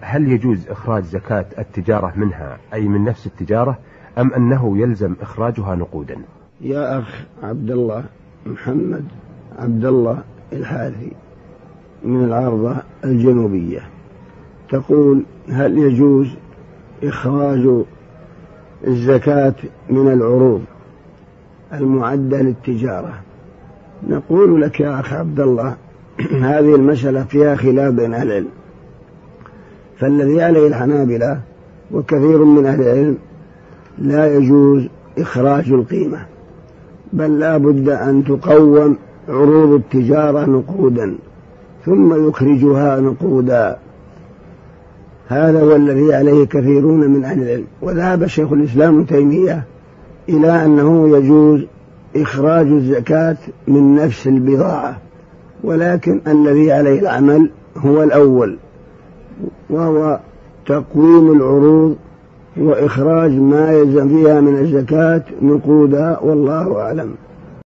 هل يجوز إخراج زكاة التجارة منها أي من نفس التجارة أم أنه يلزم إخراجها نقودا؟ يا أخ عبد الله محمد عبد الله الحارثي من العرضة الجنوبية تقول هل يجوز إخراج الزكاة من العروض المعدة للتجارة؟ نقول لك يا أخ عبد الله هذه المسألة فيها خلاف بين أهل العلم. فالذي عليه الحنابلة وكثير من أهل العلم لا يجوز إخراج القيمة بل لا بد أن تقوم عروض التجارة نقودا ثم يخرجها نقودا. هذا هو الذي عليه كثيرون من أهل العلم. وذهب شيخ الإسلام ابن تيمية إلى أنه يجوز إخراج الزكاة من نفس البضاعة ولكن الذي عليه العمل هو الأول. وهو تقويم العروض وإخراج ما يلزم فيها من الزكاة نقودا والله أعلم.